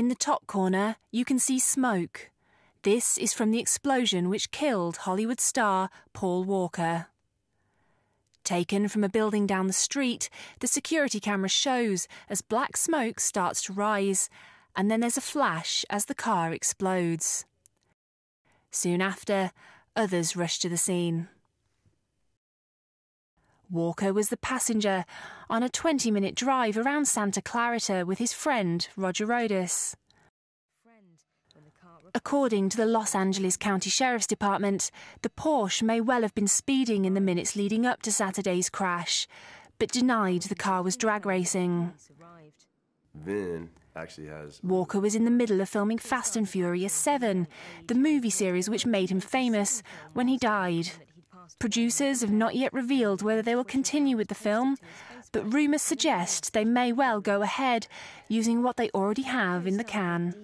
In the top corner, you can see smoke. This is from the explosion which killed Hollywood star Paul Walker. Taken from a building down the street, the security camera shows as black smoke starts to rise, and then there's a flash as the car explodes. Soon after, others rush to the scene. Walker was the passenger on a 20 minute drive around Santa Clarita with his friend Roger Rodas. According to the Los Angeles County Sheriff's Department, the Porsche may well have been speeding in the minutes leading up to Saturday's crash, but denied the car was drag racing. Vin actually has. Walker was in the middle of filming Fast and Furious 7, the movie series which made him famous, when he died. Producers have not yet revealed whether they will continue with the film, but rumours suggest they may well go ahead using what they already have in the can.